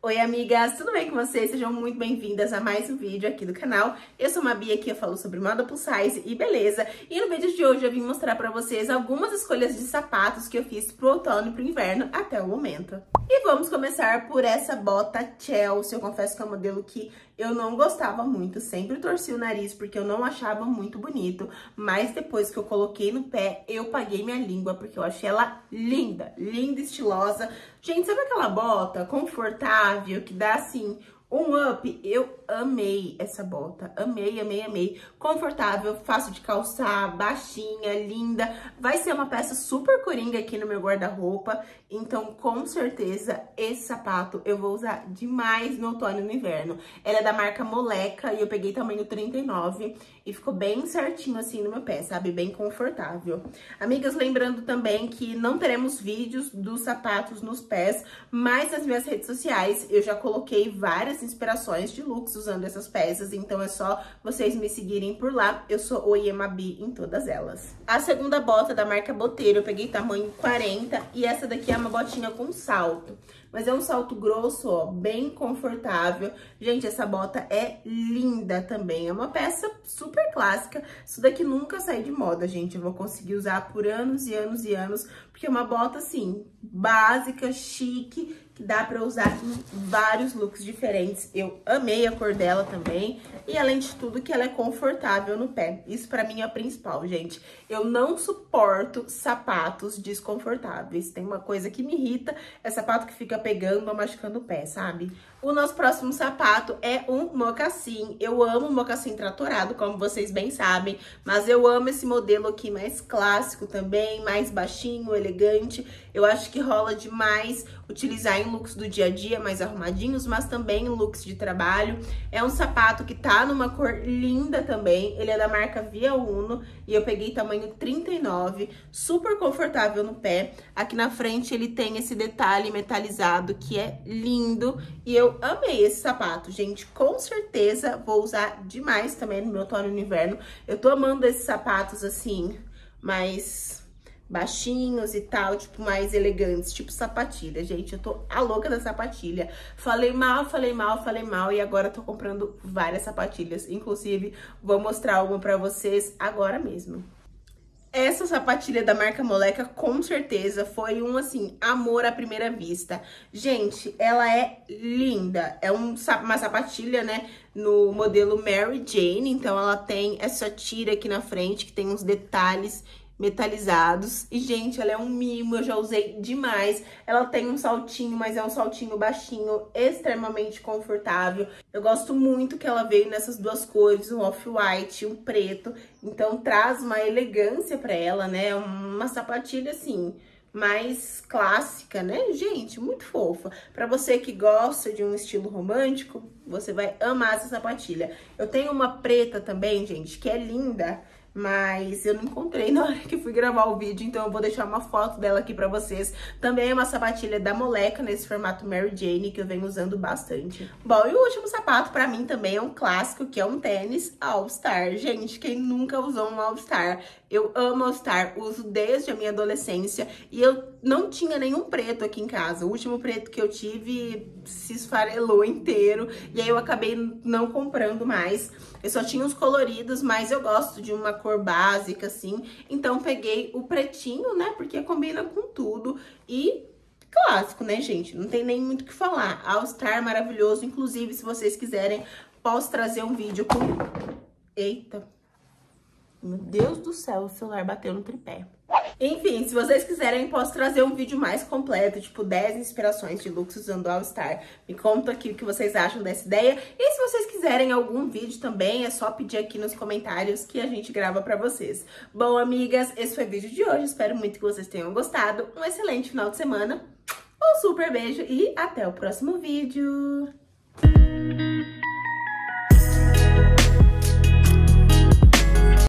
Oi, amigas, tudo bem com vocês? Sejam muito bem-vindas a mais um vídeo aqui do canal. Eu sou a Bia, aqui eu falo sobre moda plus size e beleza. E no vídeo de hoje eu vim mostrar pra vocês algumas escolhas de sapatos que eu fiz pro outono e pro inverno até o momento. E vamos começar por essa bota Chelsea. Eu confesso que é um modelo que eu não gostava muito, sempre torci o nariz porque eu não achava muito bonito. Mas depois que eu coloquei no pé, eu paguei minha língua porque eu achei ela linda, linda, estilosa. Gente, sabe aquela bota confortável que dá assim um up? Eu amei essa bota, amei, amei, amei. Confortável, fácil de calçar, baixinha, linda. Vai ser uma peça super coringa aqui no meu guarda-roupa. Então, com certeza, esse sapato eu vou usar demais no outono e no inverno. Ela é da marca Moleca e eu peguei tamanho 39 e ficou bem certinho assim no meu pé, sabe? Bem confortável. Amigas, lembrando também que não teremos vídeos dos sapatos nos pés, mas nas minhas redes sociais eu já coloquei várias inspirações de looks usando essas peças, então é só vocês me seguirem por lá. Eu sou Oiemabi em todas elas. A segunda bota da marca Boteiro, eu peguei tamanho 40 e essa daqui é uma botinha com salto. Mas é um salto grosso, ó, bem confortável. Gente, essa bota é linda também. É uma peça super clássica. Isso daqui nunca sai de moda, gente. Eu vou conseguir usar por anos e anos e anos. Porque é uma bota, assim, básica, chique que dá pra usar em vários looks diferentes. Eu amei a cor dela também. E além de tudo, que ela é confortável no pé. Isso pra mim é o principal, gente. Eu não suporto sapatos desconfortáveis. Tem uma coisa que me irrita, é sapato que fica pegando ou machucando o pé, sabe? O nosso próximo sapato é um mocassim. Eu amo mocassim tratorado, como vocês bem sabem, mas eu amo esse modelo aqui mais clássico também, mais baixinho, elegante. Eu acho que rola demais utilizar em looks do dia a dia, mais arrumadinhos, mas também looks de trabalho. É um sapato que tá numa cor linda também. Ele é da marca Via Uno e eu peguei tamanho 39, super confortável no pé. Aqui na frente ele tem esse detalhe metalizado que é lindo e eu amei esse sapato, gente. Com certeza vou usar demais também no meu outono e no inverno. Eu tô amando esses sapatos, assim, mais baixinhos e tal, tipo, mais elegantes, tipo sapatilha, gente. Eu tô a louca da sapatilha. Falei mal, falei mal, falei mal e agora tô comprando várias sapatilhas. Inclusive, vou mostrar uma pra vocês agora mesmo. Essa sapatilha da marca Moleca, com certeza, foi um, assim, amor à primeira vista. Gente, ela é linda. É um, uma sapatilha, né, no modelo Mary Jane. Então, ela tem essa tira aqui na frente, que tem uns detalhes metalizados. E, gente, ela é um mimo, eu já usei demais. Ela tem um saltinho, mas é um saltinho baixinho, extremamente confortável. Eu gosto muito que ela veio nessas duas cores, um off-white e um preto. Então, traz uma elegância pra ela, né? Uma sapatilha, assim, mais clássica, né? Gente, muito fofa. Pra você que gosta de um estilo romântico, você vai amar essa sapatilha. Eu tenho uma preta também, gente, que é linda mas eu não encontrei na hora que fui gravar o vídeo, então eu vou deixar uma foto dela aqui pra vocês. Também é uma sapatilha da Moleca, nesse formato Mary Jane, que eu venho usando bastante. Bom, e o último sapato pra mim também é um clássico, que é um tênis All Star. Gente, quem nunca usou um All Star? Eu amo All Star, uso desde a minha adolescência e eu não tinha nenhum preto aqui em casa. O último preto que eu tive se esfarelou inteiro e aí eu acabei não comprando mais. Eu só tinha os coloridos, mas eu gosto de uma cor básica, assim. Então, peguei o pretinho, né? Porque combina com tudo. E clássico, né, gente? Não tem nem muito o que falar. All Star maravilhoso. Inclusive, se vocês quiserem, posso trazer um vídeo com... Eita! Meu Deus do céu, o celular bateu no tripé. Enfim, se vocês quiserem, posso trazer um vídeo mais completo, tipo 10 inspirações de looks usando All Star. Me conta aqui o que vocês acham dessa ideia. E se vocês quiserem algum vídeo também, é só pedir aqui nos comentários que a gente grava pra vocês. Bom, amigas, esse foi o vídeo de hoje. Espero muito que vocês tenham gostado. Um excelente final de semana. Um super beijo e até o próximo vídeo.